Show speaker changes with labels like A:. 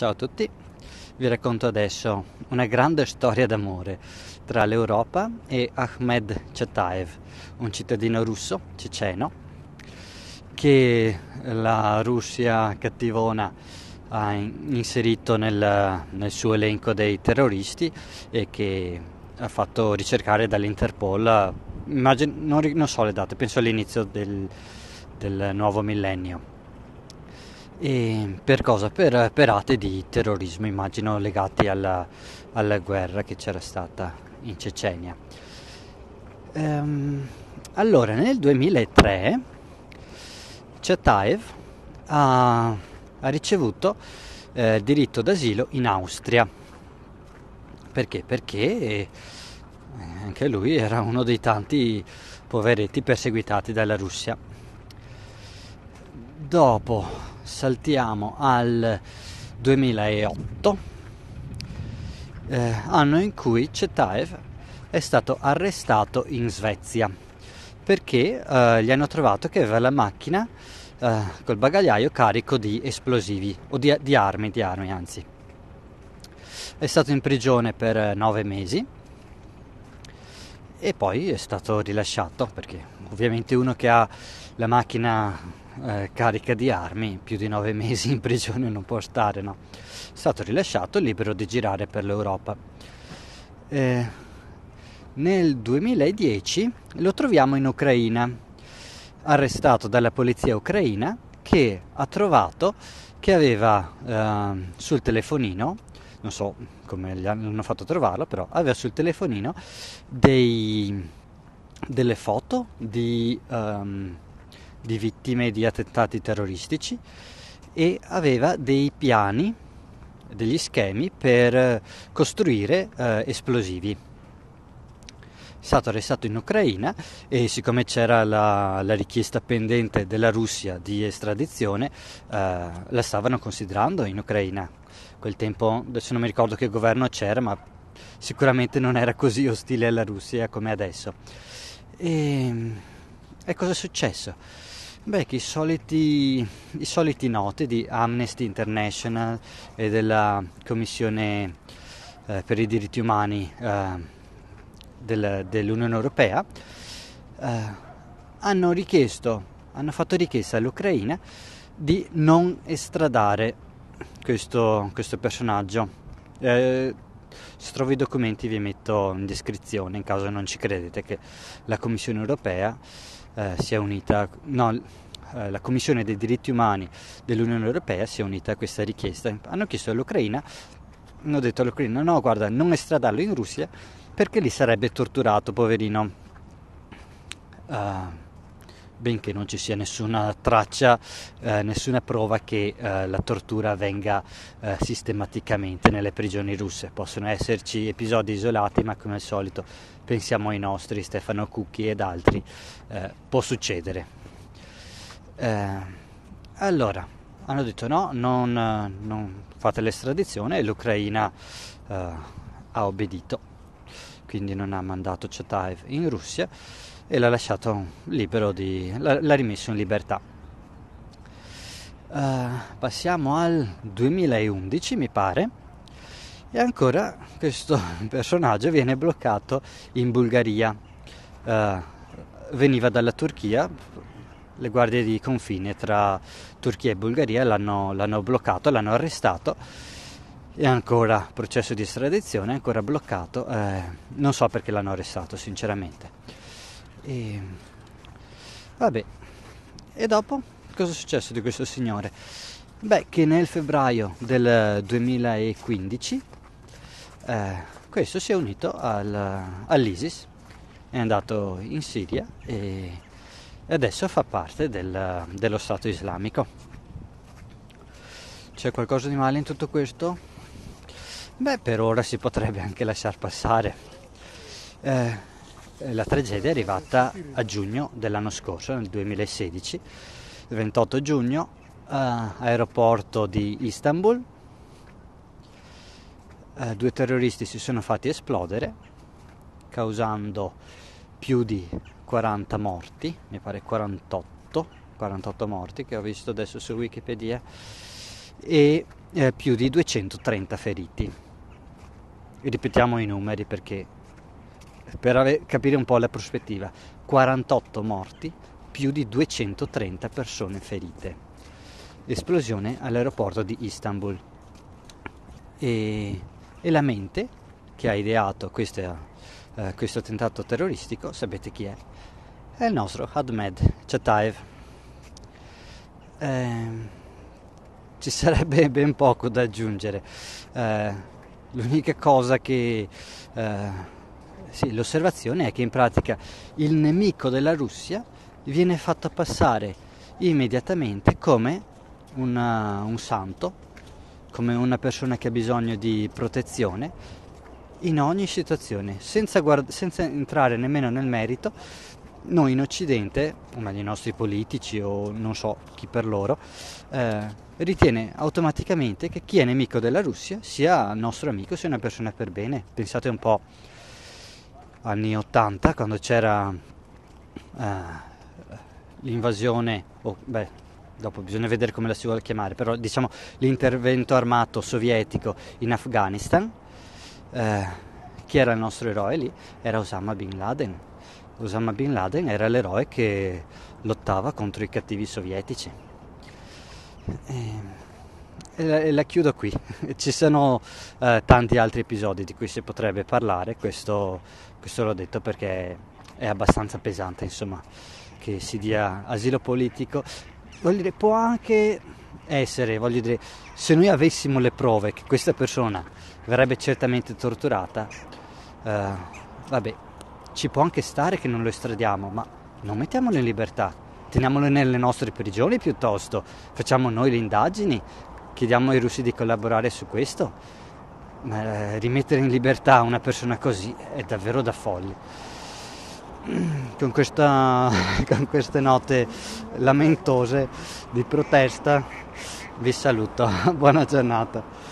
A: Ciao a tutti, vi racconto adesso una grande storia d'amore tra l'Europa e Ahmed Chataev, un cittadino russo, ceceno, che la Russia cattivona ha inserito nel, nel suo elenco dei terroristi e che ha fatto ricercare dall'Interpol, immagino, non, non so le date, penso all'inizio del, del nuovo millennio. E per cosa? Per, per atti di terrorismo, immagino legati alla, alla, guerra che c'era stata in Cecenia. Ehm, allora, nel 2003 Chataev ha, ha ricevuto eh, diritto d'asilo in Austria. Perché? Perché eh, anche lui era uno dei tanti poveretti perseguitati dalla Russia. Dopo saltiamo al 2008, eh, anno in cui Cetaev è stato arrestato in Svezia perché eh, gli hanno trovato che aveva la macchina eh, col bagagliaio carico di esplosivi o di, di armi, di armi anzi. È stato in prigione per nove mesi e poi è stato rilasciato perché ovviamente uno che ha la macchina eh, carica di armi, più di nove mesi in prigione non può stare, no? È stato rilasciato libero di girare per l'Europa. Eh, nel 2010 lo troviamo in Ucraina, arrestato dalla polizia ucraina che ha trovato che aveva eh, sul telefonino, non so come gli hanno fatto trovarlo, però aveva sul telefonino dei, delle foto di... Um, di vittime di attentati terroristici e aveva dei piani, degli schemi per costruire eh, esplosivi. È stato arrestato in Ucraina e siccome c'era la, la richiesta pendente della Russia di estradizione, eh, la stavano considerando in Ucraina. Quel tempo, adesso non mi ricordo che governo c'era, ma sicuramente non era così ostile alla Russia come adesso. E, e cosa è successo? Beh, i soliti, i soliti noti di Amnesty International e della Commissione eh, per i diritti umani eh, del, dell'Unione Europea eh, hanno richiesto, hanno fatto richiesta all'Ucraina di non estradare questo, questo personaggio. Eh, se trovo i documenti vi metto in descrizione in caso non ci credete che la Commissione europea eh, si è unita, no, eh, la Commissione dei diritti umani dell'Unione Europea si è unita a questa richiesta. Hanno chiesto all'Ucraina, hanno detto all'Ucraina no guarda non estradarlo in Russia perché lì sarebbe torturato poverino. Uh, benché non ci sia nessuna traccia, eh, nessuna prova che eh, la tortura avvenga eh, sistematicamente nelle prigioni russe. Possono esserci episodi isolati, ma come al solito pensiamo ai nostri, Stefano Cucchi ed altri, eh, può succedere. Eh, allora, hanno detto no, non, non fate l'estradizione e l'Ucraina eh, ha obbedito, quindi non ha mandato Chataev in Russia e l'ha lasciato libero di, l'ha, rimesso in libertà. Uh, passiamo al 2011 mi pare e ancora questo personaggio viene bloccato in Bulgaria uh, veniva dalla Turchia le guardie di confine tra Turchia e Bulgaria l'hanno, l'hanno bloccato l'hanno arrestato è ancora processo di estradizione, ancora bloccato, eh, non so perché l'hanno arrestato sinceramente. E vabbè, e dopo cosa è successo di questo signore? Beh, che nel febbraio del 2015 eh, questo si è unito al, all'ISIS, è andato in Siria e, adesso fa parte del, dello Stato islamico. C'è qualcosa di male in tutto questo? Beh, per ora si potrebbe anche lasciar passare. Eh, la tragedia è arrivata a giugno dell'anno scorso, nel 2016, il 28 giugno, eh, aeroporto di Istanbul. Eh, due terroristi si sono fatti esplodere, causando più di 40 morti, mi pare 48, 48 morti che ho visto adesso su Wikipedia, e eh, più di 230 feriti. Ripetiamo i numeri perché per ave- capire un po' la prospettiva. 48 morti, più di 230 persone ferite. Esplosione all'aeroporto di Istanbul. E, e la mente che ha ideato questa, eh, questo attentato terroristico, sapete chi è? È il nostro Ahmed Chataev. Eh, ci sarebbe ben poco da aggiungere. Eh, l'unica cosa che... Sì, l'osservazione è che in pratica il nemico della Russia viene fatto passare immediatamente come una, un santo, come una persona che ha bisogno di protezione in ogni situazione, senza, guard- senza entrare nemmeno nel merito. Noi in Occidente, o i nostri politici o non so chi per loro, eh, ritiene automaticamente che chi è nemico della Russia sia nostro amico, sia una persona per bene. Pensate un po' anni 80 quando c'era eh, l'invasione, oh, beh, dopo bisogna vedere come la si vuole chiamare, però diciamo l'intervento armato sovietico in Afghanistan, eh, chi era il nostro eroe lì? Era Osama Bin Laden. Osama Bin Laden era l'eroe che lottava contro i cattivi sovietici. E e la, chiudo qui. Ci sono eh, tanti altri episodi di cui si potrebbe parlare, questo, questo l'ho detto perché è abbastanza pesante, insomma, che si dia asilo politico. Voglio dire, può anche essere, voglio dire, se noi avessimo le prove che questa persona verrebbe certamente torturata, eh, vabbè, ci può anche stare che non lo estradiamo, ma non mettiamolo in libertà, teniamolo nelle nostre prigioni piuttosto, facciamo noi le indagini, chiediamo ai russi di collaborare su questo, ma eh, rimettere in libertà una persona così è davvero da folli. Con, questa, con queste note lamentose di protesta vi saluto, buona giornata.